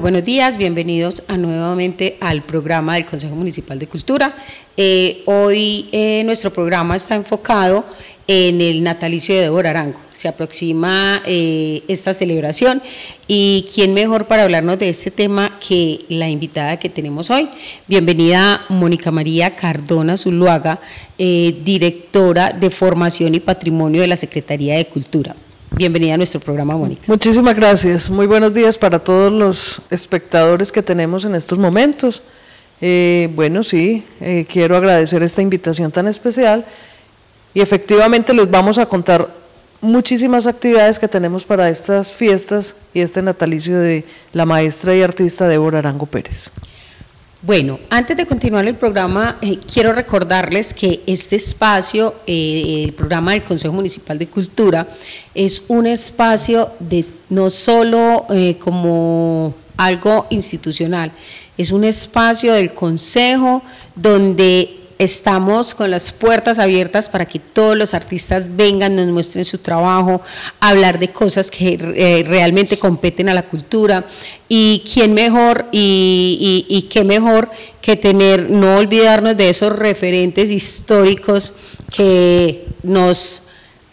Buenos días, bienvenidos a nuevamente al programa del Consejo Municipal de Cultura. Eh, hoy eh, nuestro programa está enfocado en el natalicio de Débora Arango. Se aproxima eh, esta celebración y quién mejor para hablarnos de este tema que la invitada que tenemos hoy. Bienvenida Mónica María Cardona Zuluaga, directora de Formación y Patrimonio de la Secretaría de Cultura. Bienvenida a nuestro programa, Mónica. Muchísimas gracias. Muy buenos días para todos los espectadores que tenemos en estos momentos. Eh, bueno, sí, eh, quiero agradecer esta invitación tan especial y efectivamente les vamos a contar muchísimas actividades que tenemos para estas fiestas y este natalicio de la maestra y artista Débora Arango Pérez. Bueno, antes de continuar el programa, eh, quiero recordarles que este espacio, eh, el programa del Consejo Municipal de Cultura, es un espacio de no solo eh, como algo institucional, es un espacio del Consejo donde estamos con las puertas abiertas para que todos los artistas vengan, nos muestren su trabajo, hablar de cosas que eh, realmente competen a la cultura. Y quién mejor y, qué mejor que tener, no olvidarnos de esos referentes históricos que nos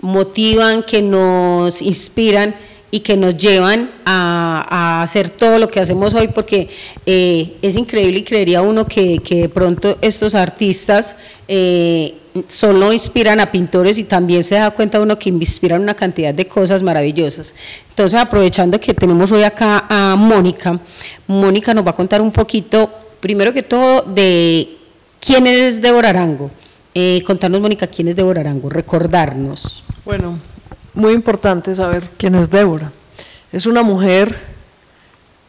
motivan, que nos inspiran y que nos llevan a, hacer todo lo que hacemos hoy, porque eh, es increíble y creería uno que, de pronto estos artistas eh, solo inspiran a pintores y también se da cuenta uno que inspiran una cantidad de cosas maravillosas. Entonces, aprovechando que tenemos hoy acá a Mónica, Mónica nos va a contar un poquito, primero que todo, de quién es Débora Arango. Eh, contarnos, Mónica, quién es Débora Arango, recordarnos. Bueno, muy importante saber quién es Débora. Es una mujer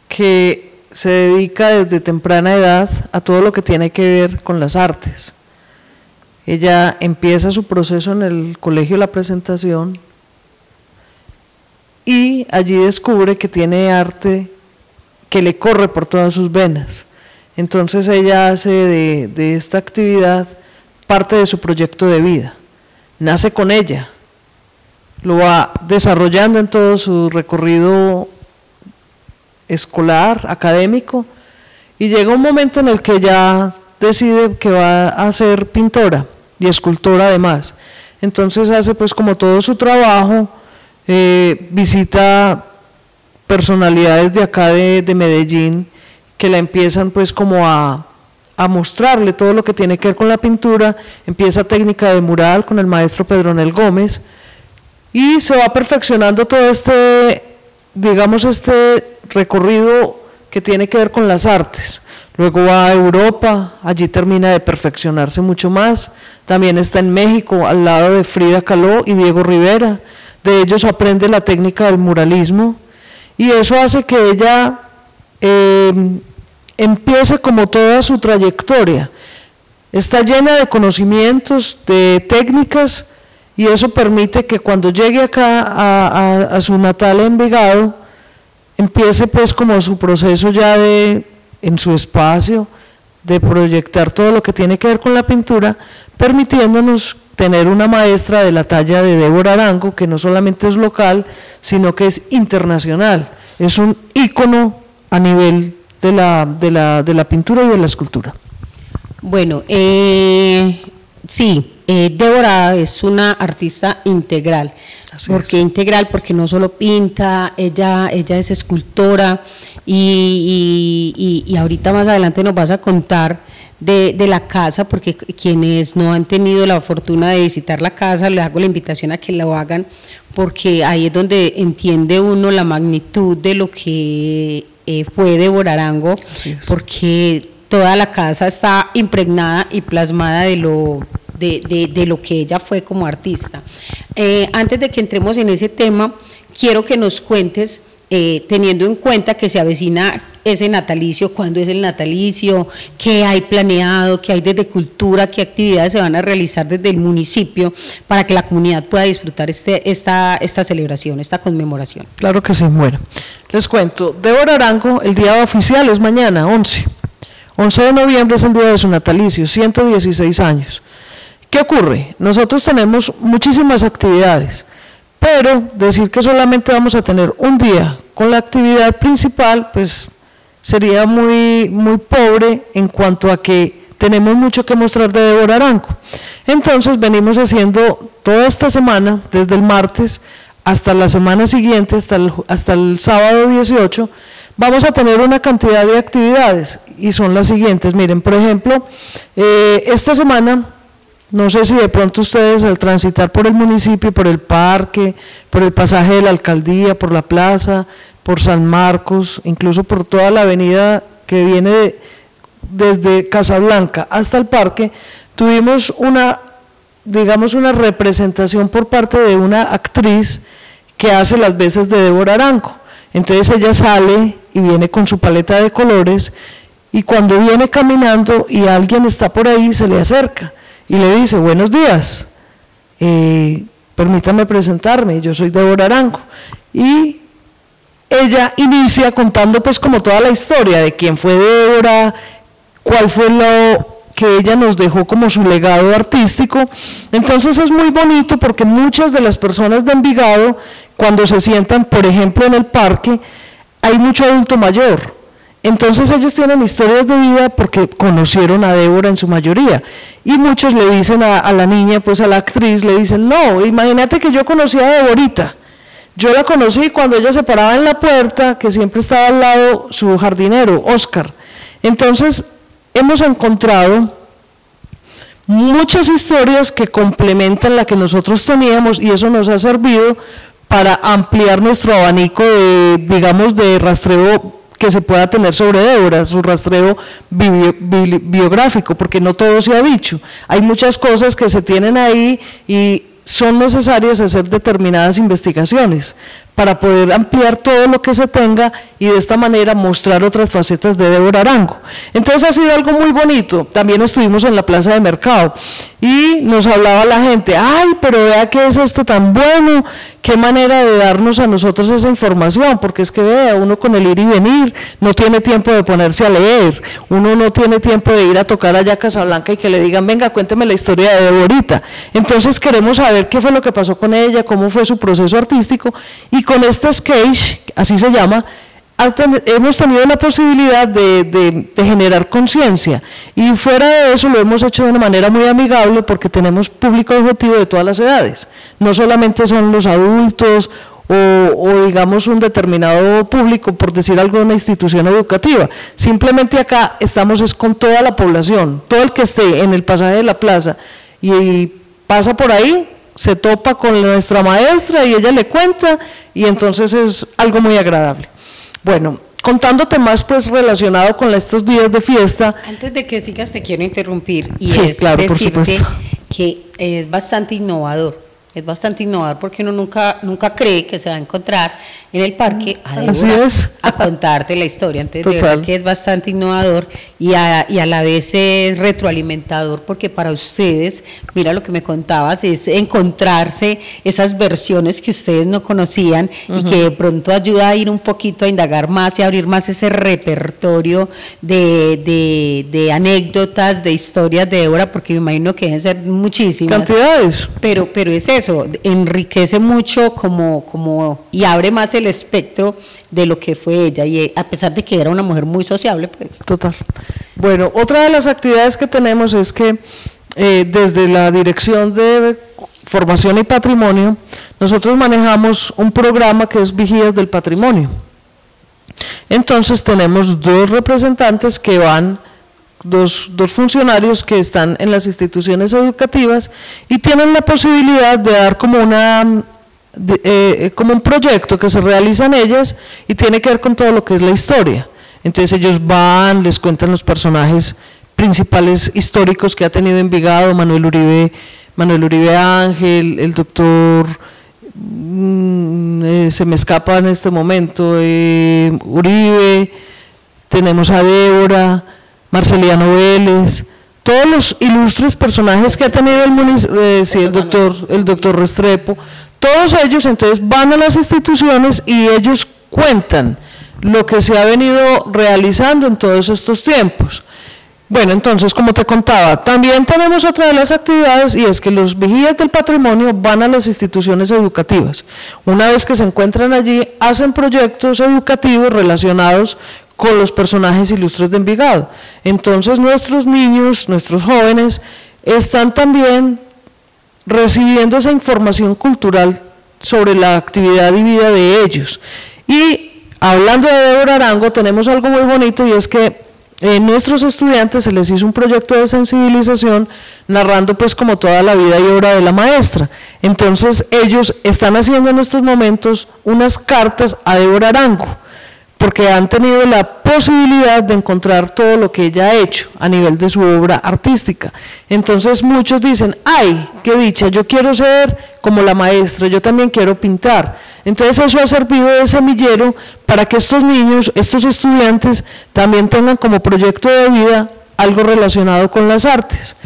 que se dedica desde temprana edad a todo lo que tiene que ver con las artes. Ella empieza su proceso en el colegio La Presentación y allí descubre que tiene arte que le corre por todas sus venas. Entonces ella hace de, de esta actividad parte de su proyecto de vida. Nace con ella, lo va desarrollando en todo su recorrido escolar, académico, y llega un momento en el que ya decide que va a ser pintora y escultora además. Entonces hace pues como todo su trabajo, eh, visita personalidades de acá de, de, Medellín que la empiezan pues como a, a mostrarle todo lo que tiene que ver con la pintura, empieza técnica de mural con el maestro Pedronel Gómez, y se va perfeccionando todo este, digamos, este recorrido que tiene que ver con las artes. Luego va a Europa, allí termina de perfeccionarse mucho más. También está en México, al lado de Frida Kahlo y Diego Rivera. De ellos aprende la técnica del muralismo. Y eso hace que ella eh, empiece como toda su trayectoria. Está llena de conocimientos, de técnicas, y eso permite que cuando llegue acá a, su natal Envigado, empiece pues como su proceso ya de, en su espacio, de proyectar todo lo que tiene que ver con la pintura, permitiéndonos tener una maestra de la talla de Débora Arango, que no solamente es local, sino que es internacional, es un ícono a nivel de la, de la, de la pintura y de la escultura. Bueno, eh, sí, eh, Débora es una artista integral. ¿Por qué integral? Porque no solo pinta, ella, ella es escultora y, y, ahorita más adelante nos vas a contar de, de, la casa, porque quienes no han tenido la fortuna de visitar la casa, les hago la invitación a que lo hagan, porque ahí es donde entiende uno la magnitud de lo que eh, fue Débora Arango, porque toda la casa está impregnada y plasmada de lo de, lo que ella fue como artista. Eh, antes de que entremos en ese tema, quiero que nos cuentes, eh, teniendo en cuenta que se avecina ese natalicio, cuándo es el natalicio, qué hay planeado, qué hay desde cultura, qué actividades se van a realizar desde el municipio para que la comunidad pueda disfrutar este, esta, esta celebración, esta conmemoración. Claro que sí, bueno, les cuento, Débora Arango, el día oficial es mañana, 11. 11 de noviembre es el día de su natalicio, 116 años. ¿Qué ocurre? Nosotros tenemos muchísimas actividades, pero decir que solamente vamos a tener un día con la actividad principal, pues sería muy, muy pobre en cuanto a que tenemos mucho que mostrar de Débora Aranco. Entonces venimos haciendo toda esta semana, desde el martes hasta la semana siguiente, hasta el, hasta el sábado 18, vamos a tener una cantidad de actividades y son las siguientes. Miren, por ejemplo, eh, esta semana, no sé si de pronto ustedes al transitar por el municipio, por el parque, por el pasaje de la alcaldía, por la plaza, por San Marcos, incluso por toda la avenida que viene desde Casablanca hasta el parque, tuvimos una, digamos, una representación por parte de una actriz que hace las veces de Débora Aranco. Entonces ella sale y viene con su paleta de colores y cuando viene caminando y alguien está por ahí, se le acerca y le dice, buenos días, eh, permítame presentarme, yo soy Débora Aranco. Y ella inicia contando pues como toda la historia de quién fue Débora, cuál fue lo que ella nos dejó como su legado artístico. Entonces es muy bonito porque muchas de las personas de Envigado, cuando se sientan, por ejemplo, en el parque, hay mucho adulto mayor. Entonces ellos tienen historias de vida porque conocieron a Débora en su mayoría. Y muchos le dicen a, la niña, pues a la actriz, le dicen, no, imagínate que yo conocí a Deborita. Yo la conocí cuando ella se paraba en la puerta, que siempre estaba al lado su jardinero, Oscar. Entonces, hemos encontrado muchas historias que complementan la que nosotros teníamos y eso nos ha servido para ampliar nuestro abanico de, digamos, de rastreo que se pueda tener sobre Débora, su rastreo biográfico, porque no todo se ha dicho. Hay muchas cosas que se tienen ahí y son necesarias hacer determinadas investigaciones para poder ampliar todo lo que se tenga y de esta manera mostrar otras facetas de Débora Arango. Entonces ha sido algo muy bonito. También estuvimos en la plaza de mercado y nos hablaba la gente, ay, pero vea qué es esto tan bueno, qué manera de darnos a nosotros esa información, porque es que vea, uno con el ir y venir no tiene tiempo de ponerse a leer, uno no tiene tiempo de ir a tocar allá a Casablanca y que le digan, venga, cuénteme la historia de Deborita. Entonces queremos saber qué fue lo que pasó con ella, cómo fue su proceso artístico y con este sketch, así se llama, hemos tenido la posibilidad de, generar conciencia y fuera de eso lo hemos hecho de una manera muy amigable porque tenemos público objetivo de todas las edades, no solamente son los adultos o, digamos un determinado público, por decir algo, de una institución educativa. Simplemente acá estamos es con toda la población, todo el que esté en el pasaje de la plaza y pasa por ahí, se topa con nuestra maestra y ella le cuenta y entonces es algo muy agradable. Bueno, contándote más pues relacionado con estos días de fiesta. Antes de que sigas te quiero interrumpir y es decirte que es bastante innovador es bastante innovador porque uno nunca, nunca cree que se va a encontrar en el parque a, a contarte la historia. Entonces, de verdad que es bastante innovador y a, y a la vez es retroalimentador porque para ustedes, mira lo que me contabas, es encontrarse esas versiones que ustedes no conocían y que de pronto ayuda a ir un poquito a indagar más y abrir más ese repertorio de, de, de anécdotas, de historias de Débora, porque me imagino que deben ser muchísimas. Cantidades. Pero, pero es eso, enriquece mucho como, como y abre más el espectro de lo que fue ella, y a pesar de que era una mujer muy sociable, pues. Total. Bueno, otra de las actividades que tenemos es que eh, desde la Dirección de Formación y Patrimonio, nosotros manejamos un programa que es Vigías del Patrimonio. Entonces tenemos dos representantes que van Dos, dos, funcionarios que están en las instituciones educativas y tienen la posibilidad de dar como una eh, eh, como un proyecto que se realiza en ellas y tiene que ver con todo lo que es la historia. Entonces ellos van, les cuentan los personajes principales históricos que ha tenido Envigado, Manuel Uribe, Manuel Uribe Ángel, el doctor, mm, eh, se me escapa en este momento, Uribe, tenemos a Débora, Marceliano Vélez, todos los ilustres personajes que ha tenido el, el doctor, el doctor Restrepo, todos ellos entonces van a las instituciones y ellos cuentan lo que se ha venido realizando en todos estos tiempos. Bueno, entonces, como te contaba, también tenemos otra de las actividades y es que los vigías del patrimonio van a las instituciones educativas. Una vez que se encuentran allí, hacen proyectos educativos relacionados con los personajes ilustres de Envigado. Entonces nuestros niños, nuestros jóvenes, están también recibiendo esa información cultural sobre la actividad y vida de ellos. Y hablando de Débora Arango, tenemos algo muy bonito y es que a nuestros estudiantes se les hizo un proyecto de sensibilización narrando pues como toda la vida y obra de la maestra. Entonces ellos están haciendo en estos momentos unas cartas a Débora Arango porque han tenido la posibilidad de encontrar todo lo que ella ha hecho a nivel de su obra artística. Entonces muchos dicen, ay, qué dicha, yo quiero ser como la maestra, yo también quiero pintar. Entonces eso ha servido de semillero para que estos niños, estos estudiantes, también tengan como proyecto de vida algo relacionado con las artes.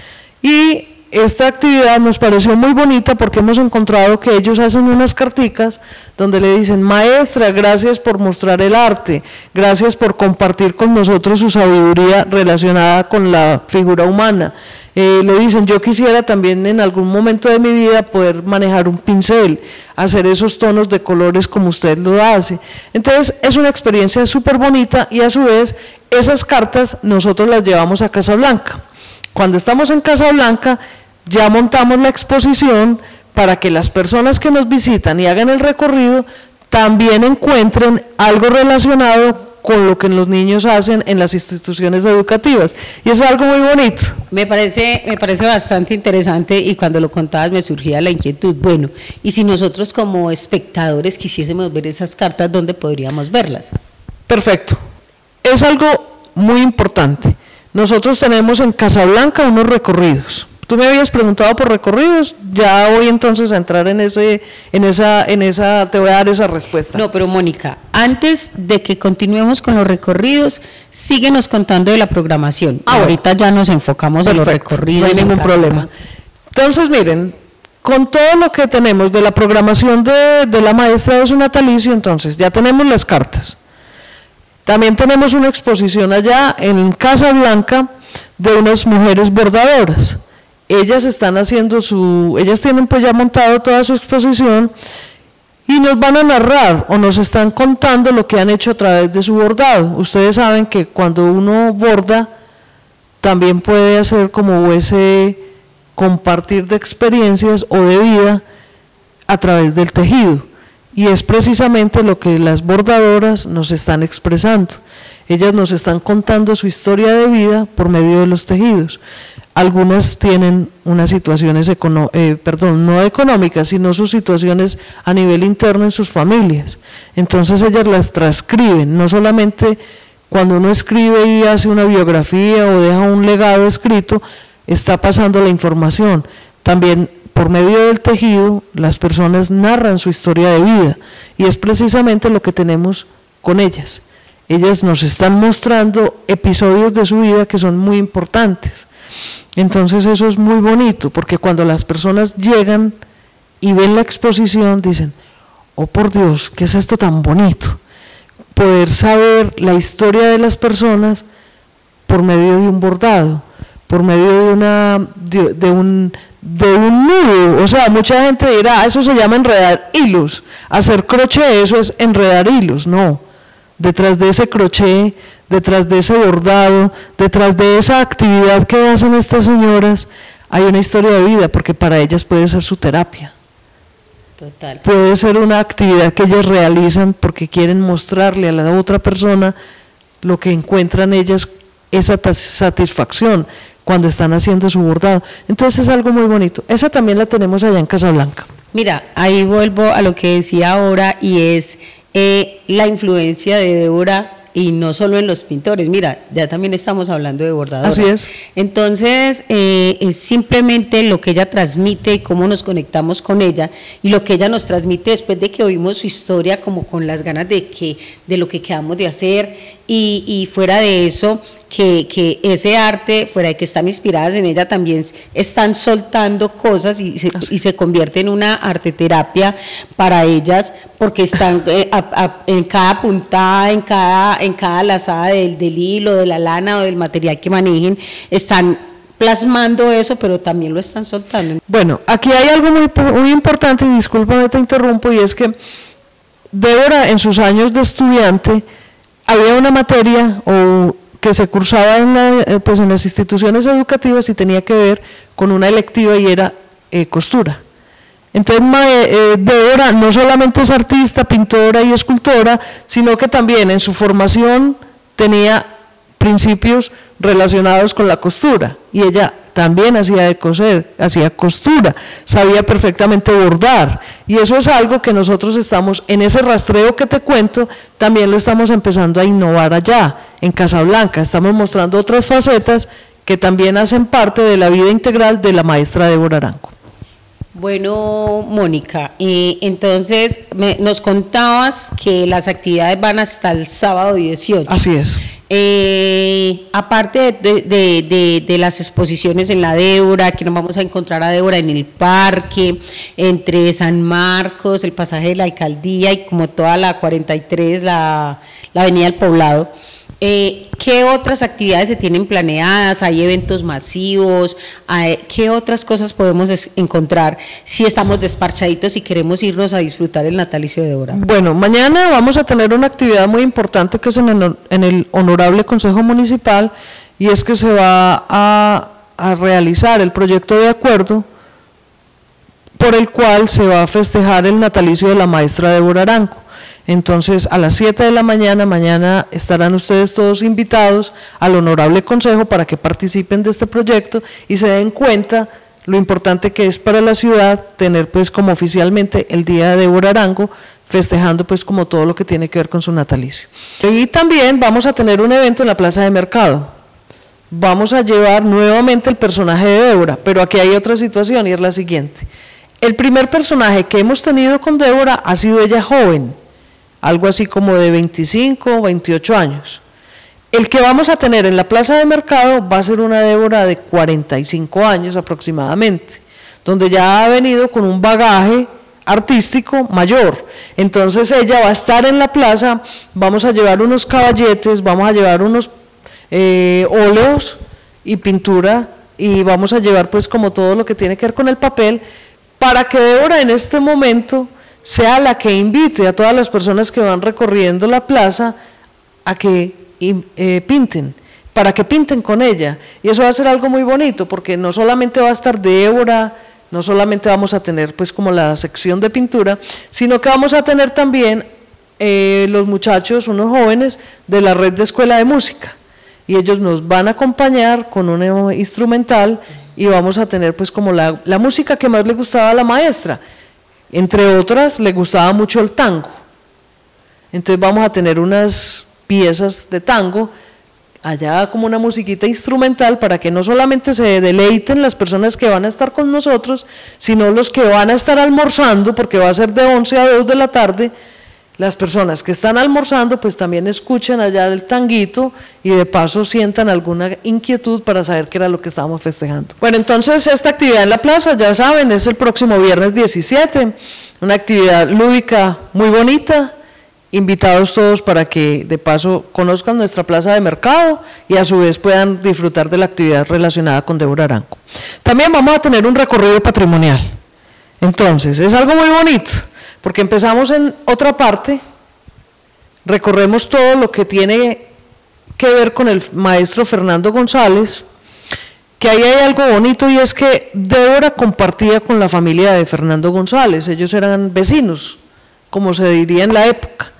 Y esta actividad nos pareció muy bonita porque hemos encontrado que ellos hacen unas carticas donde le dicen, maestra, gracias por mostrar el arte, gracias por compartir con nosotros su sabiduría relacionada con la figura humana. Eh, le dicen, yo quisiera también en algún momento de mi vida poder manejar un pincel, hacer esos tonos de colores como usted lo hace. Entonces es una experiencia súper bonita y a su vez esas cartas nosotros las llevamos a Casablanca. Cuando estamos en Casablanca, ya montamos la exposición para que las personas que nos visitan y hagan el recorrido también encuentren algo relacionado con lo que los niños hacen en las instituciones educativas. Y es algo muy bonito. Me parece, me parece bastante interesante y cuando lo contabas me surgía la inquietud. Bueno, y si nosotros como espectadores quisiésemos ver esas cartas, ¿dónde podríamos verlas? Perfecto. Es algo muy importante. Nosotros tenemos en Casablanca unos recorridos Tú me habías preguntado por recorridos, ya voy entonces a entrar en ese, en esa, en esa, te voy a dar esa respuesta. No, pero Mónica, antes de que continuemos con los recorridos, síguenos contando de la programación. Ah, Ahorita ya nos enfocamos en los recorridos. No hay ningún problema. Entonces, miren, con todo lo que tenemos de la programación de, de la maestra de su natalicio, entonces ya tenemos las cartas. También tenemos una exposición allá en Casa Blanca de unas mujeres bordadoras ellas están haciendo su, ellas tienen pues ya montado toda su exposición y nos van a narrar o nos están contando lo que han hecho a través de su bordado. Ustedes saben que cuando uno borda también puede hacer como ese compartir de experiencias o de vida a través del tejido. Y es precisamente lo que las bordadoras nos están expresando. Ellas nos están contando su historia de vida por medio de los tejidos. Algunas tienen unas situaciones, eh, perdón, no económicas, sino sus situaciones a nivel interno en sus familias. Entonces ellas las transcriben, no solamente cuando uno escribe y hace una biografía o deja un legado escrito, está pasando la información. También por medio del tejido, las personas narran su historia de vida y es precisamente lo que tenemos con ellas. Ellas nos están mostrando episodios de su vida que son muy importantes. Entonces eso es muy bonito, porque cuando las personas llegan y ven la exposición, dicen, oh por Dios, ¿qué es esto tan bonito? Poder saber la historia de las personas por medio de un bordado, por medio de, una, de, un, de un nudo. O sea, mucha gente dirá, ah, eso se llama enredar hilos. Hacer crochet, eso es enredar hilos. No, detrás de ese crochet detrás de ese bordado, detrás de esa actividad que hacen estas señoras, hay una historia de vida, porque para ellas puede ser su terapia. Total. Puede ser una actividad que ellas realizan porque quieren mostrarle a la otra persona lo que encuentran ellas, esa satisfacción cuando están haciendo su bordado. Entonces es algo muy bonito. Esa también la tenemos allá en Casablanca. Mira, ahí vuelvo a lo que decía ahora y es eh, la influencia de Débora y no solo en los pintores. Mira, ya también estamos hablando de bordadoras. Así es. Entonces, eh, es simplemente lo que ella transmite y cómo nos conectamos con ella y lo que ella nos transmite después de que oímos su historia, como con las ganas de, que, de lo que quedamos de hacer y, y fuera de eso, que, ese arte, fuera de que están inspiradas en ella, también están soltando cosas y se, y se convierte en una arte terapia para ellas, porque están eh, en cada puntada, en cada, en cada lazada del, del hilo, de la lana o del material que manejen, están plasmando eso, pero también lo están soltando. Bueno, aquí hay algo muy, muy importante, y discúlpame te interrumpo, y es que Débora en sus años de estudiante, había una materia o que se cursaba en, eh, pues en las instituciones educativas y tenía que ver con una electiva y era eh, costura. Entonces eh, Débora no solamente es artista, pintora y escultora, sino que también en su formación tenía principios relacionados con la costura. Y ella también hacía de coser, hacía costura, sabía perfectamente bordar. Y eso es algo que nosotros estamos en ese rastreo que te cuento, también lo estamos empezando a innovar allá, en Casablanca, estamos mostrando otras facetas que también hacen parte de la vida integral de la maestra Débora Arango. Bueno, Mónica, eh, entonces nos contabas que las actividades van hasta el sábado 18. Así es. Eh, aparte de, las exposiciones en la Débora, que nos vamos a encontrar a Débora en el parque, entre San Marcos, el pasaje de la alcaldía y como toda la 43, la, la avenida del poblado. Eh, ¿Qué otras actividades se tienen planeadas? ¿Hay eventos masivos? ¿Qué otras cosas podemos encontrar si estamos desparchaditos y queremos irnos a disfrutar el natalicio de Débora? Bueno, mañana vamos a tener una actividad muy importante que es en el, Honorable Consejo Municipal y es que se va a, a realizar el proyecto de acuerdo por el cual se va a festejar el natalicio de la maestra Débora Arango. Entonces, a las 7 de la mañana, mañana estarán ustedes todos invitados al Honorable Consejo para que participen de este proyecto y se den cuenta lo importante que es para la ciudad tener pues como oficialmente el Día de Débora Arango, festejando pues como todo lo que tiene que ver con su natalicio. Y también vamos a tener un evento en la Plaza de Mercado. Vamos a llevar nuevamente el personaje de Débora, pero aquí hay otra situación y es la siguiente. El primer personaje que hemos tenido con Débora ha sido ella joven, algo así como de 25 o 28 años. El que vamos a tener en la plaza de mercado va a ser una Débora de 45 años aproximadamente, donde ya ha venido con un bagaje artístico mayor. Entonces ella va a estar en la plaza, vamos a llevar unos caballetes, vamos a llevar unos eh, óleos y pintura y vamos a llevar pues como todo lo que tiene que ver con el papel para que Débora en este momento sea la que invite a todas las personas que van recorriendo la plaza a que eh, pinten, para que pinten con ella. Y eso va a ser algo muy bonito, porque no solamente va a estar Débora, no solamente vamos a tener pues como la sección de pintura, sino que vamos a tener también eh, los muchachos, unos jóvenes de la red de escuela de música. Y ellos nos van a acompañar con un instrumental y vamos a tener pues como la, la música que más le gustaba a la maestra entre otras, le gustaba mucho el tango. Entonces vamos a tener unas piezas de tango, allá como una musiquita instrumental para que no solamente se deleiten las personas que van a estar con nosotros, sino los que van a estar almorzando, porque va a ser de 11 a 2 de la tarde, las personas que están almorzando pues también escuchen allá el tanguito y de paso sientan alguna inquietud para saber qué era lo que estábamos festejando. Bueno, entonces esta actividad en la plaza, ya saben, es el próximo viernes 17, una actividad lúdica muy bonita, invitados todos para que de paso conozcan nuestra plaza de mercado y a su vez puedan disfrutar de la actividad relacionada con Débora Aranco. También vamos a tener un recorrido patrimonial. Entonces, es algo muy bonito porque empezamos en otra parte, recorremos todo lo que tiene que ver con el maestro Fernando González, que ahí hay algo bonito y es que Débora compartía con la familia de Fernando González, ellos eran vecinos, como se diría en la época,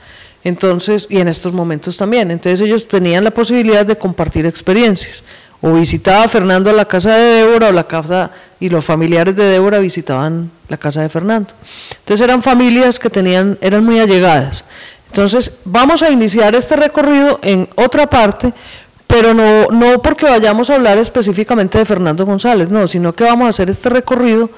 entonces, y en estos momentos también, entonces ellos tenían la posibilidad de compartir experiencias. O visitaba Fernando la casa de Débora o la casa y los familiares de Débora visitaban la casa de Fernando. Entonces eran familias que tenían eran muy allegadas. Entonces, vamos a iniciar este recorrido en otra parte, pero no no porque vayamos a hablar específicamente de Fernando González, no, sino que vamos a hacer este recorrido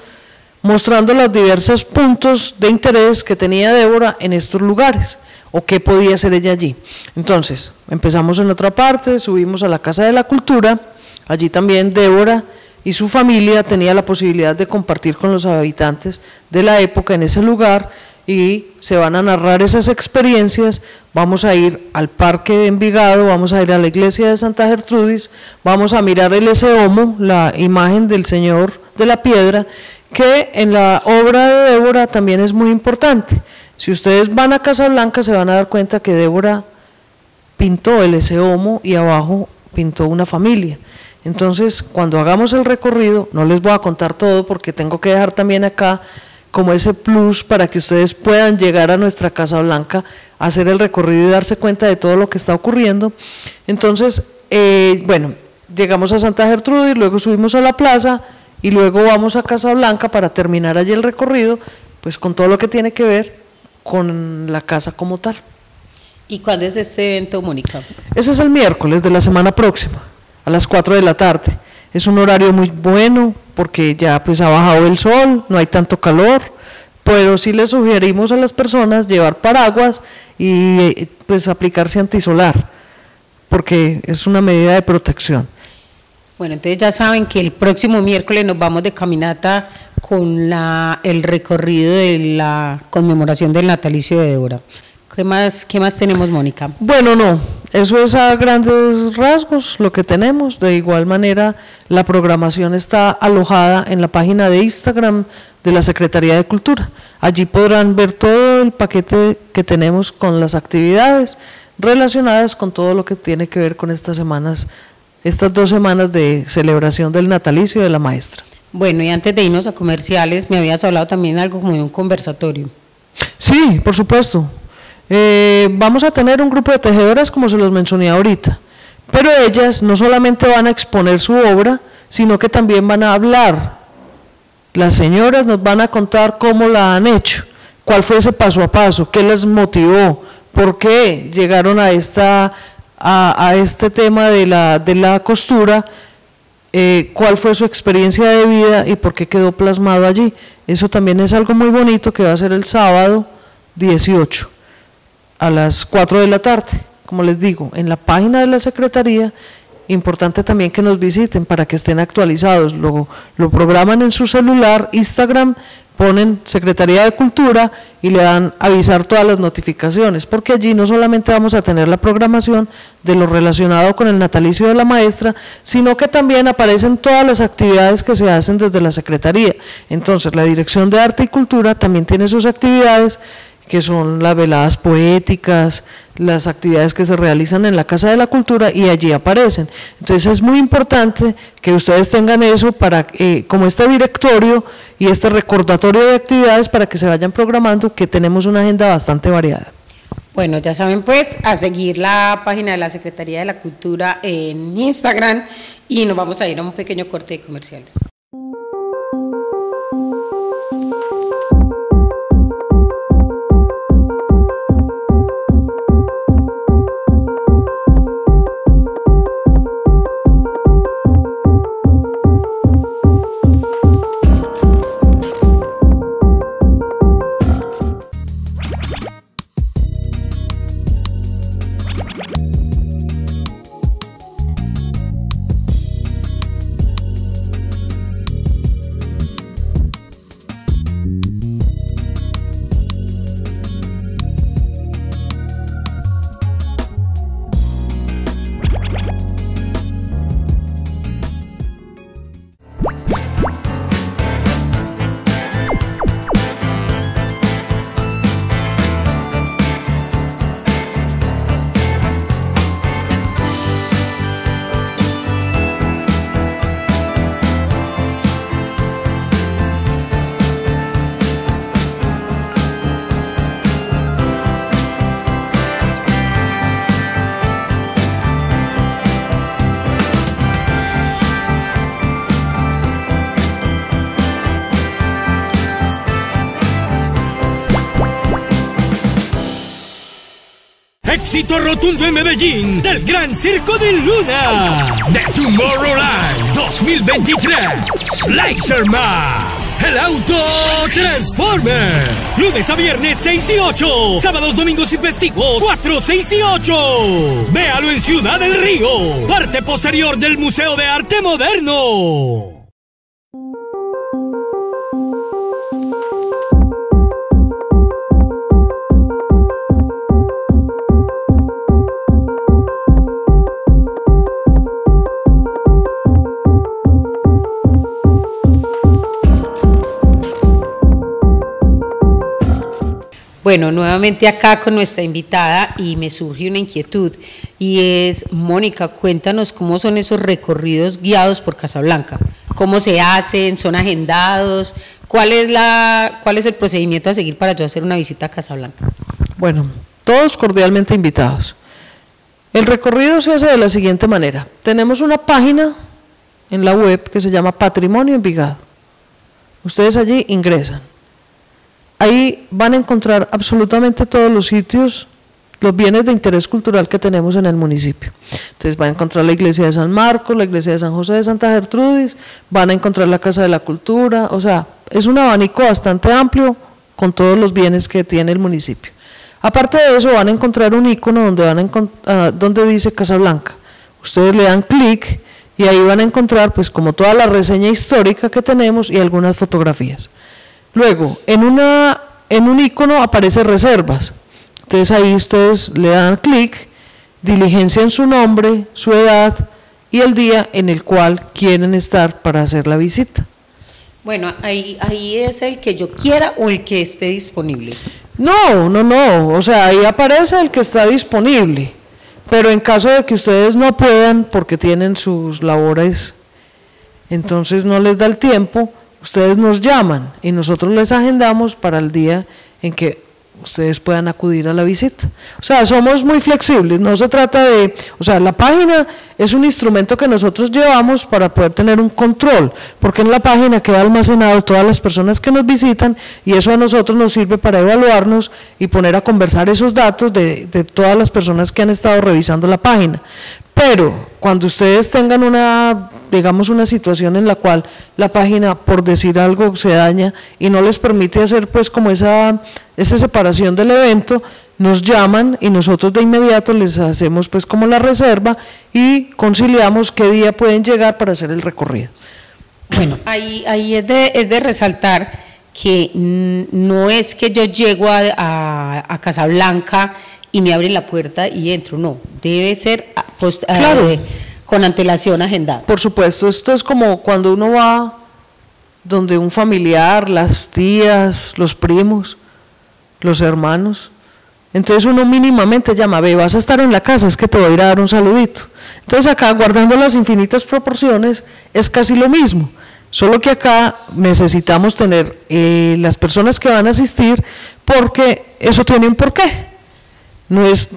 mostrando los diversos puntos de interés que tenía Débora en estos lugares o qué podía hacer ella allí. Entonces, empezamos en otra parte, subimos a la Casa de la Cultura, Allí también Débora y su familia tenía la posibilidad de compartir con los habitantes de la época en ese lugar y se van a narrar esas experiencias. Vamos a ir al parque de Envigado, vamos a ir a la iglesia de Santa Gertrudis, vamos a mirar el ese homo, la imagen del Señor de la Piedra, que en la obra de Débora también es muy importante. Si ustedes van a Casablanca se van a dar cuenta que Débora pintó el ese homo y abajo pintó una familia. Entonces, cuando hagamos el recorrido, no les voy a contar todo porque tengo que dejar también acá como ese plus para que ustedes puedan llegar a nuestra Casa Blanca, hacer el recorrido y darse cuenta de todo lo que está ocurriendo. Entonces, eh, bueno, llegamos a Santa Gertrudis, luego subimos a la plaza y luego vamos a Casa Blanca para terminar allí el recorrido, pues con todo lo que tiene que ver con la casa como tal. ¿Y cuándo es este evento, Mónica? Ese es el miércoles de la semana próxima, a las 4 de la tarde. Es un horario muy bueno porque ya pues ha bajado el sol, no hay tanto calor, pero sí les sugerimos a las personas llevar paraguas y pues aplicarse antisolar, porque es una medida de protección. Bueno, entonces ya saben que el próximo miércoles nos vamos de caminata con la, el recorrido de la conmemoración del natalicio de Débora. ¿Qué más, ¿Qué más tenemos, Mónica? Bueno, no, eso es a grandes rasgos lo que tenemos. De igual manera, la programación está alojada en la página de Instagram de la Secretaría de Cultura. Allí podrán ver todo el paquete que tenemos con las actividades relacionadas con todo lo que tiene que ver con estas semanas, estas dos semanas de celebración del natalicio de la maestra. Bueno, y antes de irnos a comerciales, me habías hablado también algo como de un conversatorio. Sí, por supuesto. Eh, vamos a tener un grupo de tejedoras como se los mencioné ahorita, pero ellas no solamente van a exponer su obra, sino que también van a hablar. Las señoras nos van a contar cómo la han hecho, cuál fue ese paso a paso, qué les motivó, por qué llegaron a, esta, a, este tema de la, de la costura, eh, cuál fue su experiencia de vida y por qué quedó plasmado allí. Eso también es algo muy bonito que va a ser el sábado 18 a las 4 de la tarde, como les digo, en la página de la Secretaría, importante también que nos visiten para que estén actualizados, lo, lo programan en su celular, Instagram, ponen Secretaría de Cultura y le dan avisar todas las notificaciones, porque allí no solamente vamos a tener la programación de lo relacionado con el natalicio de la maestra, sino que también aparecen todas las actividades que se hacen desde la Secretaría. Entonces, la Dirección de Arte y Cultura también tiene sus actividades que son las veladas poéticas, las actividades que se realizan en la Casa de la Cultura y allí aparecen. Entonces es muy importante que ustedes tengan eso para, eh, como este directorio y este recordatorio de actividades para que se vayan programando, que tenemos una agenda bastante variada. Bueno, ya saben pues, a seguir la página de la Secretaría de la Cultura en Instagram y nos vamos a ir a un pequeño corte de comerciales. Éxito rotundo en Medellín del Gran Circo de Luna de Tomorrowland 2023. Laserman. El auto Transformer. Lunes a viernes 6 y 8. Sábados, domingos y festivos 4, 6 y 8. Véalo en Ciudad del Río. Parte posterior del Museo de Arte Moderno. Bueno, nuevamente acá con nuestra invitada y me surge una inquietud y es, Mónica, cuéntanos cómo son esos recorridos guiados por Casablanca, cómo se hacen, son agendados, cuál es, la, cuál es el procedimiento a seguir para yo hacer una visita a Casablanca. Bueno, todos cordialmente invitados. El recorrido se hace de la siguiente manera. Tenemos una página en la web que se llama Patrimonio Envigado. Ustedes allí ingresan Ahí van a encontrar absolutamente todos los sitios, los bienes de interés cultural que tenemos en el municipio. Entonces van a encontrar la iglesia de San Marcos, la iglesia de San José de Santa Gertrudis, van a encontrar la Casa de la Cultura, o sea, es un abanico bastante amplio con todos los bienes que tiene el municipio. Aparte de eso, van a encontrar un icono donde, van a uh, donde dice Casablanca. Ustedes le dan clic y ahí van a encontrar, pues, como toda la reseña histórica que tenemos y algunas fotografías. Luego, en, una, en un icono aparece reservas. Entonces ahí ustedes le dan clic, diligencian su nombre, su edad y el día en el cual quieren estar para hacer la visita. Bueno, ahí, ahí es el que yo quiera o el que esté disponible. No, no, no, o sea, ahí aparece el que está disponible, pero en caso de que ustedes no puedan porque tienen sus labores, entonces no les da el tiempo, ustedes nos llaman y nosotros les agendamos para el día en que ustedes puedan acudir a la visita. O sea, somos muy flexibles, no se trata de, o sea, la página es un instrumento que nosotros llevamos para poder tener un control, porque en la página queda almacenado todas las personas que nos visitan y eso a nosotros nos sirve para evaluarnos y poner a conversar esos datos de, de todas las personas que han estado revisando la página. Pero cuando ustedes tengan una, digamos, una situación en la cual la página, por decir algo, se daña y no les permite hacer pues como esa, esa separación del evento, nos llaman y nosotros de inmediato les hacemos pues como la reserva y conciliamos qué día pueden llegar para hacer el recorrido. Bueno, ahí, ahí es, de, es de resaltar que no es que yo llego a, a, a Casablanca y me abren la puerta y entro, no, debe ser pues, eh, con antelación agendada. Por supuesto, esto es como cuando uno va donde un familiar, las tías, los primos, los hermanos, entonces uno mínimamente llama, ve, vas a estar en la casa, es que te voy a ir a dar un saludito. Entonces acá, guardando las infinitas proporciones, es casi lo mismo, solo que acá necesitamos tener eh, las personas que van a asistir porque eso tiene un porqué. No es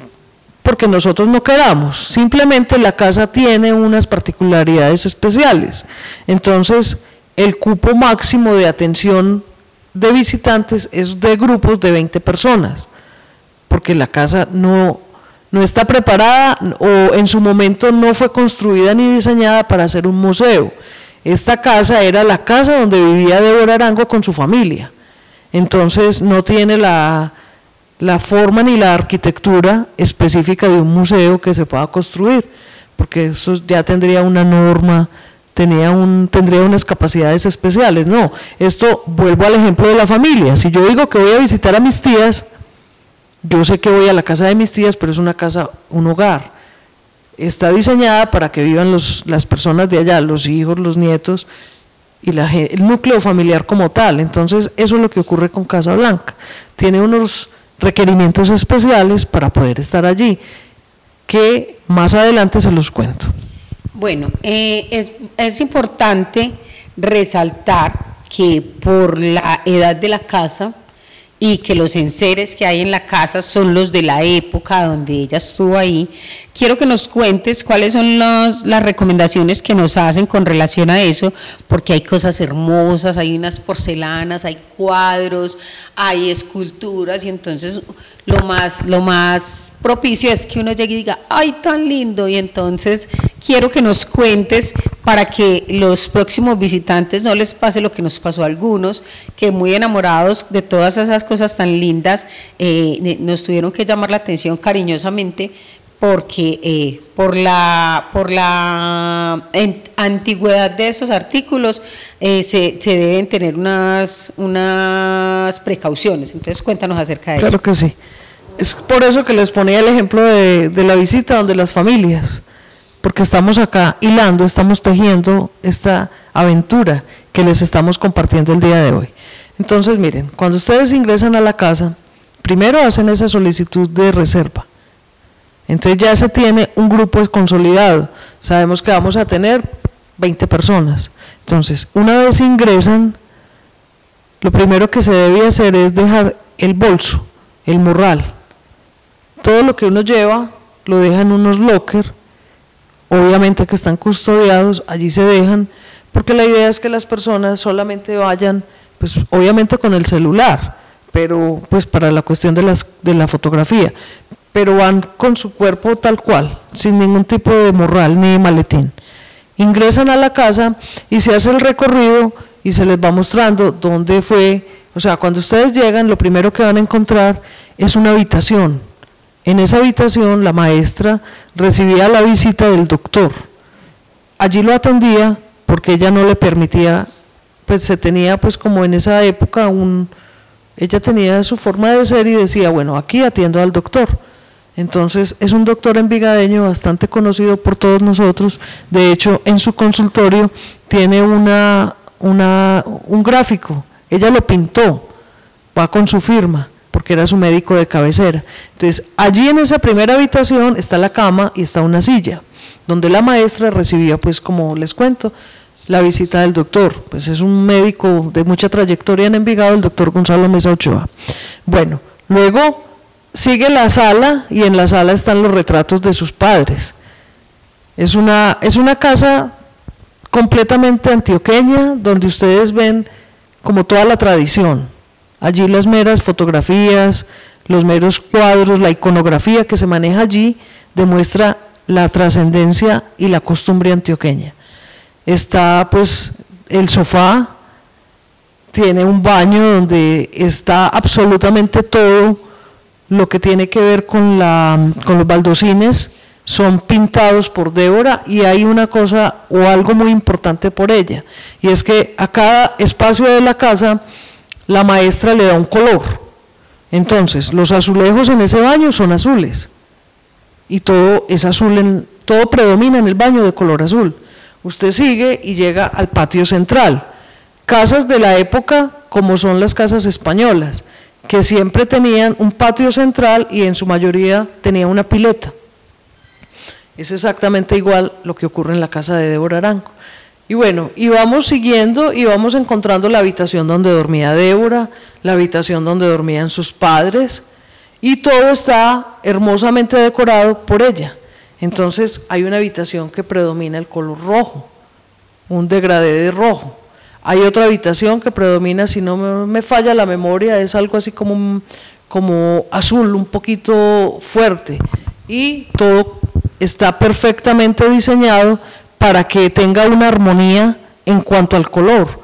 porque nosotros no queramos, simplemente la casa tiene unas particularidades especiales. Entonces, el cupo máximo de atención de visitantes es de grupos de 20 personas, porque la casa no, no está preparada o en su momento no fue construida ni diseñada para hacer un museo. Esta casa era la casa donde vivía Débora Arango con su familia. Entonces no tiene la, la forma ni la arquitectura específica de un museo que se pueda construir, porque eso ya tendría una norma, tenía un, tendría unas capacidades especiales. No, esto vuelvo al ejemplo de la familia. Si yo digo que voy a visitar a mis tías, yo sé que voy a la casa de mis tías, pero es una casa, un hogar. Está diseñada para que vivan los, las personas de allá, los hijos, los nietos y la, el núcleo familiar como tal. Entonces, eso es lo que ocurre con Casa Blanca. Tiene unos requerimientos especiales para poder estar allí, que más adelante se los cuento. Bueno, eh, es, es importante resaltar que por la edad de la casa, y que los enseres que hay en la casa son los de la época donde ella estuvo ahí. Quiero que nos cuentes cuáles son las recomendaciones que nos hacen con relación a eso, porque hay cosas hermosas, hay unas porcelanas, hay cuadros, hay esculturas, y entonces lo más, lo más propicio es que uno llegue y diga, ay, tan lindo, y entonces quiero que nos cuentes para que los próximos visitantes no les pase lo que nos pasó a algunos, que muy enamorados de todas esas cosas tan lindas, eh, nos tuvieron que llamar la atención cariñosamente porque eh, por la por la antigüedad de esos artículos eh, se, se, deben tener unas unas precauciones. Entonces cuéntanos acerca de eso. Claro que sí. Es por eso que les ponía el ejemplo de, la visita donde las familias, porque estamos acá hilando, estamos tejiendo esta aventura que les estamos compartiendo el día de hoy. Entonces, miren, cuando ustedes ingresan a la casa, primero hacen esa solicitud de reserva. Entonces ya se tiene un grupo consolidado. Sabemos que vamos a tener 20 personas. Entonces, una vez ingresan, lo primero que se debe hacer es dejar el bolso, el morral. Todo lo que uno lleva lo deja en unos lockers, obviamente que están custodiados, allí se dejan, porque la idea es que las personas solamente vayan, pues obviamente con el celular, pero pues para la cuestión de, las, de la fotografía, pero van con su cuerpo tal cual, sin ningún tipo de morral ni maletín. Ingresan a la casa y se hace el recorrido y se les va mostrando dónde fue, o sea, cuando ustedes llegan, lo primero que van a encontrar es una habitación. En esa habitación la maestra recibía la visita del doctor. Allí lo atendía porque ella no le permitía, pues se tenía pues como en esa época un, ella tenía su forma de ser y decía, bueno, aquí atiendo al doctor entonces es un doctor envigadeño bastante conocido por todos nosotros. De hecho, en su consultorio tiene una, un gráfico. Ella lo pintó, va con su firma, porque era su médico de cabecera. Entonces, allí en esa primera habitación está la cama y está una silla, donde la maestra recibía, pues como les cuento, la visita del doctor. Pues es un médico de mucha trayectoria en Envigado, el doctor Gonzalo Mesa Ochoa. Bueno, luego sigue la sala y en la sala están los retratos de sus padres. Es una, es una casa completamente antioqueña donde ustedes ven como toda la tradición. Allí las meras fotografías, los meros cuadros, la iconografía que se maneja allí demuestra la trascendencia y la costumbre antioqueña. Está pues el sofá, tiene un baño donde está absolutamente todo lo que tiene que ver con, la, con los baldocines son pintados por Débora y hay una cosa o algo muy importante por ella, y es que a cada espacio de la casa la maestra le da un color. Entonces, los azulejos en ese baño son azules y todo es azul, en, todo predomina en el baño de color azul. Usted sigue y llega al patio central. Casas de la época como son las casas españolas que siempre tenían un patio central y en su mayoría tenía una pileta. Es exactamente igual lo que ocurre en la casa de Débora Arango. Y bueno, y vamos siguiendo y vamos encontrando la habitación donde dormía Débora, la habitación donde dormían sus padres, y todo está hermosamente decorado por ella. Entonces hay una habitación que predomina el color rojo, un degradé de rojo. Hay otra habitación que predomina, si no me, falla la memoria, es algo así como, como azul, un poquito fuerte. Y todo está perfectamente diseñado para que tenga una armonía en cuanto al color.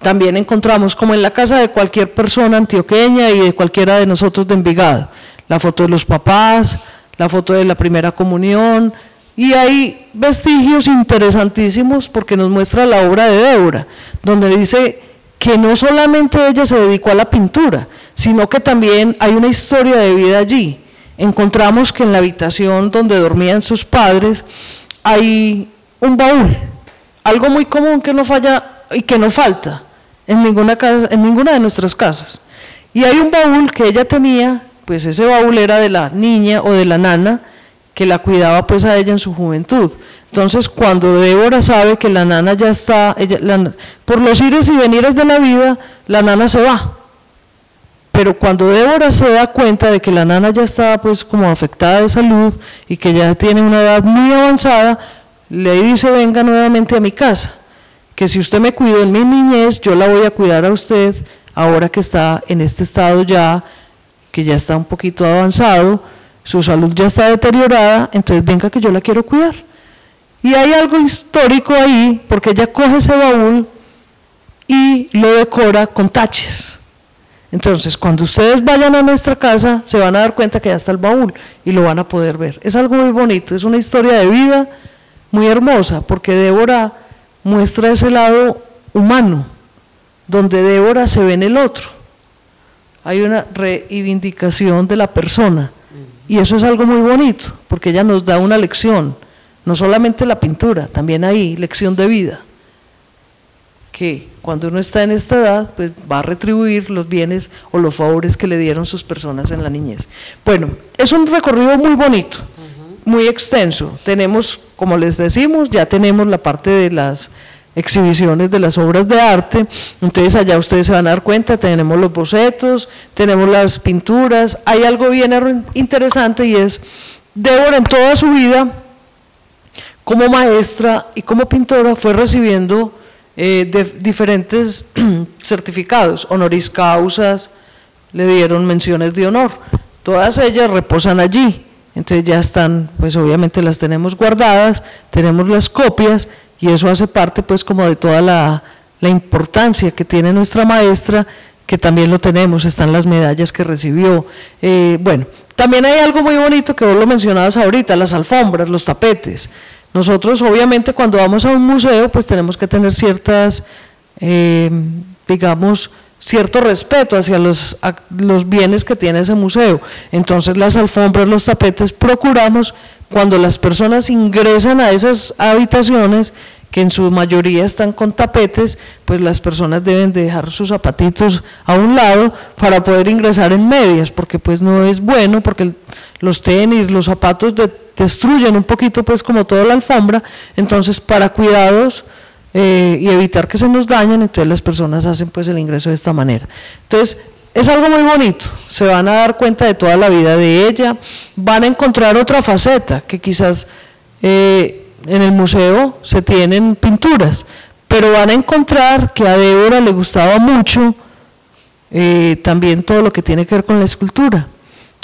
También encontramos, como en la casa de cualquier persona antioqueña y de cualquiera de nosotros de Envigado, la foto de los papás, la foto de la primera comunión, y hay vestigios interesantísimos porque nos muestra la obra de Débora, donde dice que no solamente ella se dedicó a la pintura, sino que también hay una historia de vida allí. Encontramos que en la habitación donde dormían sus padres hay un baúl, algo muy común que no falla y que no falta en ninguna, en ninguna de nuestras casas. Y hay un baúl que ella tenía, pues ese baúl era de la niña o de la nana, que la cuidaba pues a ella en su juventud. Entonces cuando Débora sabe que la nana ya está, por los ires y venires de la vida, la nana se va. Pero cuando Débora se da cuenta de que la nana ya está pues como afectada de salud y que ya tiene una edad muy avanzada, le dice venga nuevamente a mi casa, que si usted me cuidó en mi niñez, yo la voy a cuidar a usted ahora que está en este estado ya, que ya está un poquito avanzado, su salud ya está deteriorada, entonces venga que yo la quiero cuidar. Y hay algo histórico ahí, porque ella coge ese baúl y lo decora con taches. Entonces, cuando ustedes vayan a nuestra casa, se van a dar cuenta que ya está el baúl y lo van a poder ver. Es algo muy bonito, es una historia de vida muy hermosa, porque Débora muestra ese lado humano, donde Débora se ve en el otro. Hay una reivindicación de la persona. Y eso es algo muy bonito, porque ella nos da una lección, no solamente la pintura, también hay lección de vida, que cuando uno está en esta edad, pues va a retribuir los bienes o los favores que le dieron sus personas en la niñez. Bueno, es un recorrido muy bonito, muy extenso. Tenemos, como les decimos, ya tenemos la parte de las exhibiciones de las obras de arte, entonces allá ustedes se van a dar cuenta, tenemos los bocetos, tenemos las pinturas, hay algo bien interesante y es Débora en toda su vida como maestra y como pintora fue recibiendo eh, diferentes certificados, honoris causas, le dieron menciones de honor. Todas ellas reposan allí, entonces ya están, pues obviamente las tenemos guardadas, tenemos las copias y eso hace parte pues como de toda la, importancia que tiene nuestra maestra, que también lo tenemos, están las medallas que recibió. Eh, bueno, también hay algo muy bonito que vos lo mencionabas ahorita, las alfombras, los tapetes. Nosotros obviamente cuando vamos a un museo pues tenemos que tener ciertas, eh, digamos, cierto respeto hacia los, los bienes que tiene ese museo. Entonces las alfombras, los tapetes, procuramos cuando las personas ingresan a esas habitaciones, que en su mayoría están con tapetes, pues las personas deben dejar sus zapatitos a un lado para poder ingresar en medias, porque pues no es bueno, porque los tenis, los zapatos destruyen un poquito pues como toda la alfombra, entonces para cuidados eh, y evitar que se nos dañen, entonces las personas hacen pues el ingreso de esta manera. Entonces, es algo muy bonito, se van a dar cuenta de toda la vida de ella, van a encontrar otra faceta que quizás eh, en el museo se tienen pinturas, pero van a encontrar que a Débora le gustaba mucho eh, también todo lo que tiene que ver con la escultura.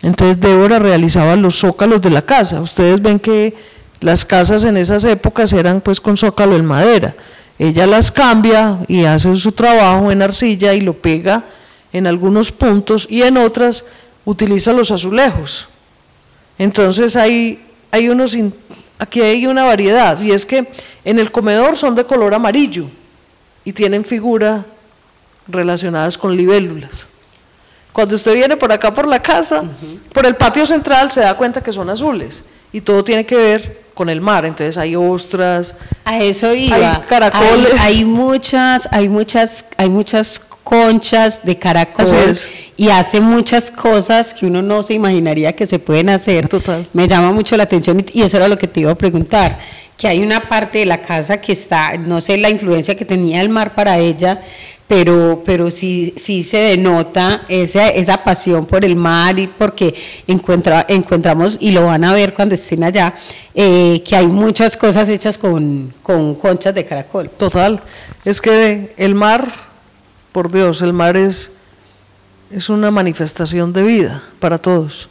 Entonces Débora realizaba los zócalos de la casa. Ustedes ven que las casas en esas épocas eran pues con zócalo en madera. Ella las cambia y hace su trabajo en arcilla y lo pega en algunos puntos y en otras utiliza los azulejos. Entonces hay, hay unos, aquí hay una variedad y es que en el comedor son de color amarillo y tienen figuras relacionadas con libélulas. Cuando usted viene por acá por la casa, por el patio central se da cuenta que son azules y todo tiene que ver con el mar, entonces hay ostras, a eso iba. hay caracoles, hay, muchas, hay muchas, hay muchas conchas de caracol y hace muchas cosas que uno no se imaginaría que se pueden hacer. Total. Me llama mucho la atención y eso era lo que te iba a preguntar, que hay una parte de la casa que está, no sé la influencia que tenía el mar para ella, pero, pero sí, sí se denota esa, esa pasión por el mar y porque encuentra, encontramos, y lo van a ver cuando estén allá, eh, que hay muchas cosas hechas con, con conchas de caracol. Total, es que el mar por Dios, el mar es, es una manifestación de vida para todos.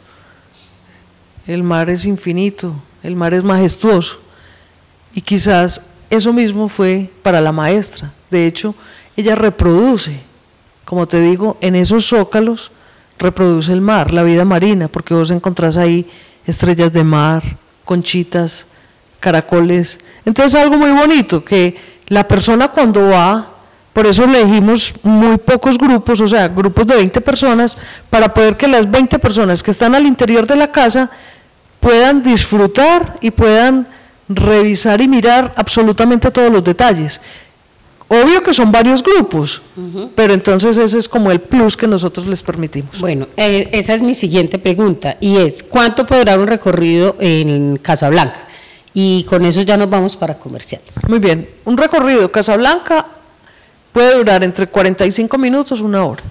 El mar es infinito, el mar es majestuoso. Y quizás eso mismo fue para la maestra. De hecho, ella reproduce, como te digo, en esos zócalos reproduce el mar, la vida marina, porque vos encontrás ahí estrellas de mar, conchitas, caracoles. Entonces algo muy bonito, que la persona cuando va por eso elegimos muy pocos grupos, o sea, grupos de 20 personas, para poder que las 20 personas que están al interior de la casa puedan disfrutar y puedan revisar y mirar absolutamente todos los detalles. Obvio que son varios grupos, pero entonces ese es como el plus que nosotros les permitimos. Bueno, eh, esa es mi siguiente pregunta y es, ¿cuánto podrá un recorrido en Casablanca? Y con eso ya nos vamos para comerciales. Muy bien, un recorrido Casablanca puede durar entre 45 minutos una hora,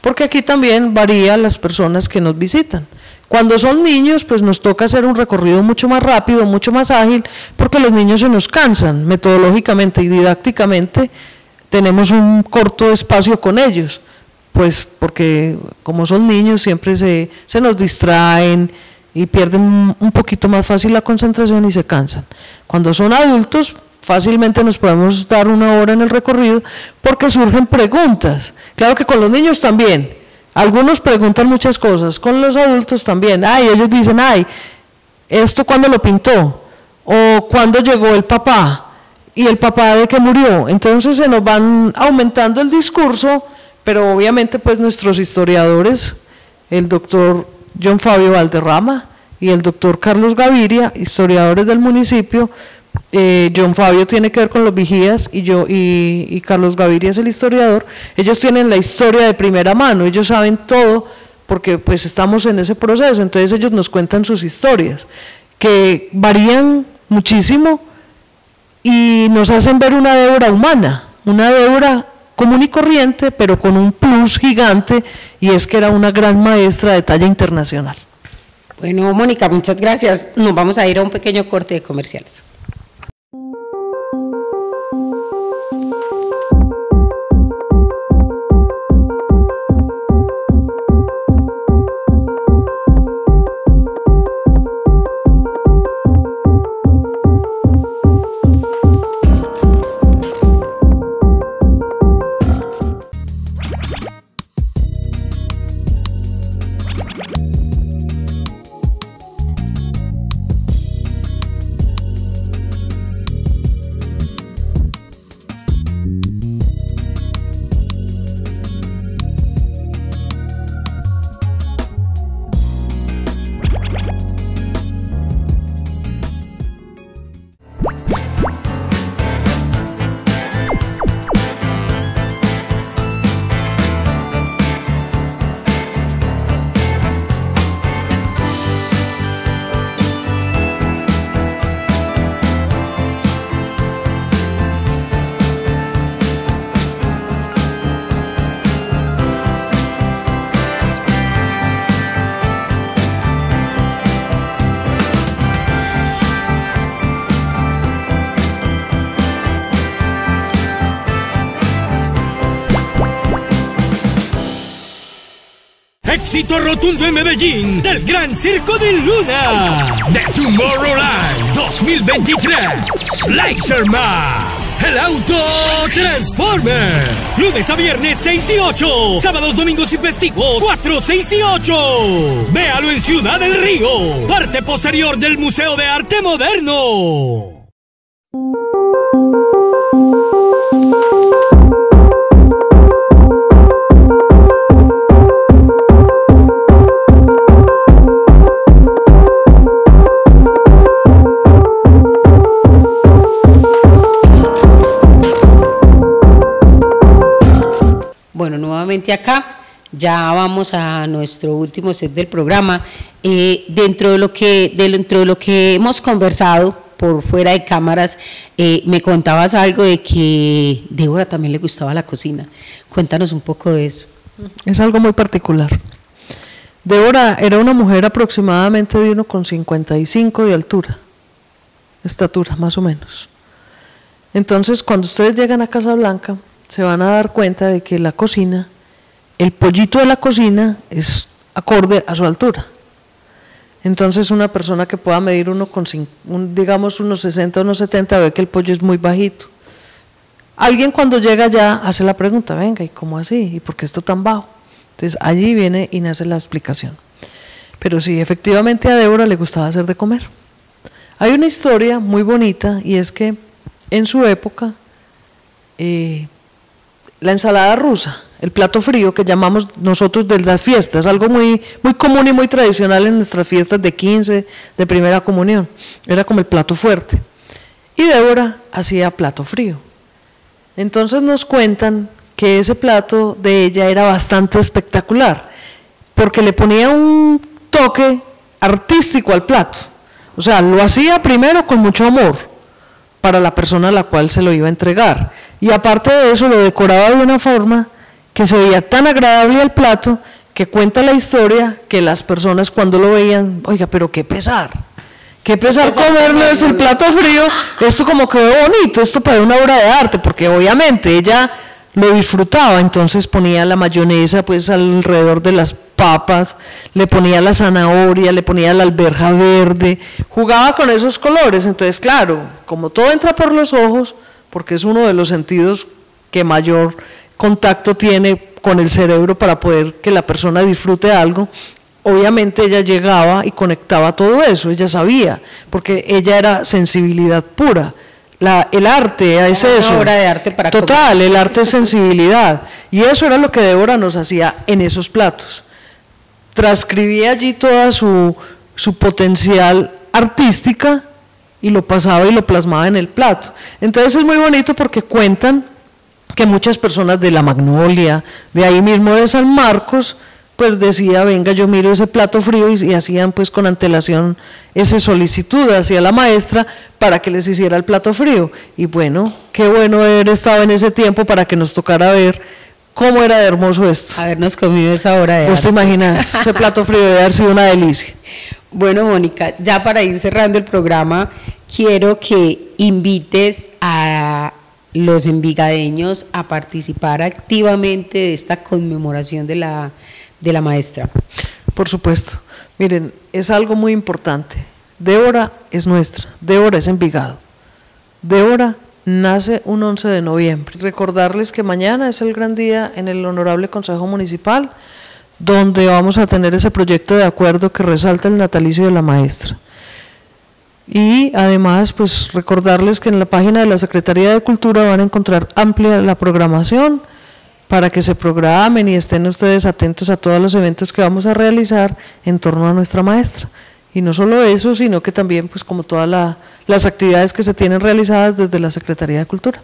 porque aquí también varía las personas que nos visitan. Cuando son niños, pues nos toca hacer un recorrido mucho más rápido, mucho más ágil, porque los niños se nos cansan metodológicamente y didácticamente. Tenemos un corto espacio con ellos, pues porque como son niños siempre se, se nos distraen y pierden un poquito más fácil la concentración y se cansan. Cuando son adultos, fácilmente nos podemos dar una hora en el recorrido porque surgen preguntas. Claro que con los niños también. Algunos preguntan muchas cosas, con los adultos también. Ay, ellos dicen, ay, ¿esto cuándo lo pintó? ¿O cuándo llegó el papá? ¿Y el papá de qué murió? Entonces se nos van aumentando el discurso, pero obviamente pues nuestros historiadores, el doctor John Fabio Valderrama y el doctor Carlos Gaviria, historiadores del municipio, eh, John Fabio tiene que ver con los vigías y yo y, Carlos Gaviria es el historiador, ellos tienen la historia de primera mano, ellos saben todo porque pues estamos en ese proceso, entonces ellos nos cuentan sus historias, que varían muchísimo y nos hacen ver una Débora humana, una Débora común y corriente, pero con un plus gigante, y es que era una gran maestra de talla internacional. Bueno, Mónica, muchas gracias. Nos vamos a ir a un pequeño corte de comerciales. Éxito rotundo en Medellín del Gran Circo de Luna de Tomorrowland 2023. Slicerman. El auto Transformer. Lunes a viernes 6 y 8. Sábados, domingos y festivos 4, 6 y 8. Véalo en Ciudad del Río. Parte posterior del Museo de Arte Moderno. Acá. Ya vamos a nuestro último set del programa. Eh, dentro, de lo que, dentro de lo que hemos conversado por fuera de cámaras, eh, me contabas algo de que Débora también le gustaba la cocina. Cuéntanos un poco de eso. Es algo muy particular. Débora era una mujer aproximadamente de 1,55 de altura, estatura más o menos. Entonces, cuando ustedes llegan a Casa Blanca, se van a dar cuenta de que la cocina el pollito de la cocina es acorde a su altura. Entonces una persona que pueda medir uno con, digamos unos 60, unos 70, ve que el pollo es muy bajito. Alguien cuando llega ya hace la pregunta, venga, ¿y cómo así? ¿Y por qué esto tan bajo? Entonces allí viene y nace la explicación. Pero sí, efectivamente a Débora le gustaba hacer de comer. Hay una historia muy bonita y es que en su época eh, la ensalada rusa, el plato frío que llamamos nosotros de las fiestas, algo muy, muy común y muy tradicional en nuestras fiestas de 15, de primera comunión. Era como el plato fuerte. Y Débora hacía plato frío. Entonces nos cuentan que ese plato de ella era bastante espectacular, porque le ponía un toque artístico al plato. O sea, lo hacía primero con mucho amor para la persona a la cual se lo iba a entregar. Y aparte de eso, lo decoraba de una forma que se veía tan agradable el plato que cuenta la historia que las personas cuando lo veían, oiga, pero qué pesar, qué pesar comerlo es el plato frío, esto como quedó bonito, esto para una obra de arte, porque obviamente ella lo disfrutaba, entonces ponía la mayonesa pues alrededor de las papas, le ponía la zanahoria, le ponía la alberja verde, jugaba con esos colores, entonces claro, como todo entra por los ojos, porque es uno de los sentidos que mayor contacto tiene con el cerebro para poder que la persona disfrute algo, obviamente ella llegaba y conectaba todo eso, ella sabía, porque ella era sensibilidad pura. La, el arte es eso. obra de arte para Total, el arte es sensibilidad. Y eso era lo que Débora nos hacía en esos platos. Transcribía allí toda su, su potencial artística y lo pasaba y lo plasmaba en el plato. Entonces es muy bonito porque cuentan que muchas personas de la Magnolia, de ahí mismo de San Marcos, pues decía, venga, yo miro ese plato frío y, hacían pues con antelación esa solicitud hacia la maestra para que les hiciera el plato frío. Y bueno, qué bueno haber estado en ese tiempo para que nos tocara ver cómo era de hermoso esto. Habernos comido esa hora de ¿Vos te imaginas? ese plato frío debe haber sido una delicia. Bueno, Mónica, ya para ir cerrando el programa, quiero que invites a los envigadeños a participar activamente de esta conmemoración de la, de la maestra. Por supuesto. Miren, es algo muy importante. Débora es nuestra, Débora es Envigado. Débora nace un 11 de noviembre. Recordarles que mañana es el gran día en el Honorable Consejo Municipal donde vamos a tener ese proyecto de acuerdo que resalta el natalicio de la maestra. Y además, pues recordarles que en la página de la Secretaría de Cultura van a encontrar amplia la programación para que se programen y estén ustedes atentos a todos los eventos que vamos a realizar en torno a nuestra maestra. Y no solo eso, sino que también, pues como todas las actividades que se tienen realizadas desde la Secretaría de Cultura.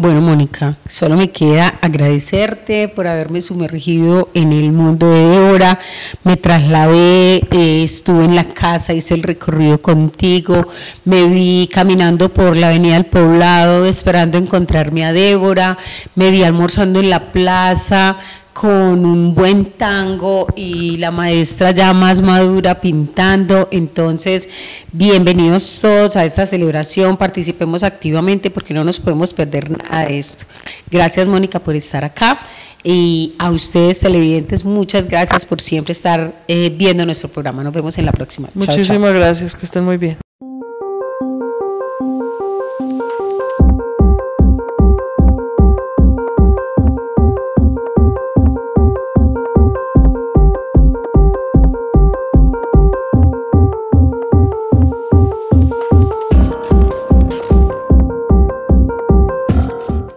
Bueno, Mónica, solo me queda agradecerte por haberme sumergido en el mundo de Débora. Me trasladé, eh, estuve en la casa, hice el recorrido contigo, me vi caminando por la avenida del poblado esperando encontrarme a Débora, me vi almorzando en la plaza, con un buen tango y la maestra ya más madura pintando. Entonces, bienvenidos todos a esta celebración, participemos activamente porque no nos podemos perder nada de esto. Gracias Mónica por estar acá y a ustedes televidentes, muchas gracias por siempre estar eh, viendo nuestro programa. Nos vemos en la próxima. Muchísimas gracias, que estén muy bien.